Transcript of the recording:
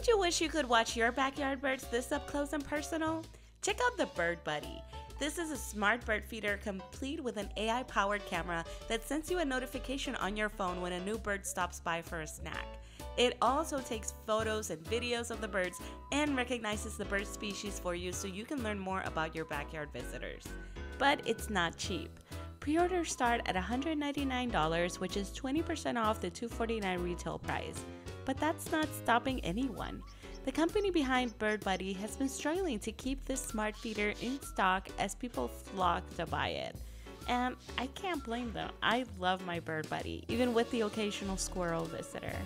Don't you wish you could watch your backyard birds this up close and personal? Check out the Bird Buddy. This is a smart bird feeder complete with an AI powered camera that sends you a notification on your phone when a new bird stops by for a snack. It also takes photos and videos of the birds and recognizes the bird species for you so you can learn more about your backyard visitors. But it's not cheap. Pre-orders start at $199, which is 20% off the 249 retail price. But that's not stopping anyone. The company behind Bird Buddy has been struggling to keep this smart feeder in stock as people flock to buy it. And I can't blame them. I love my Bird Buddy, even with the occasional squirrel visitor.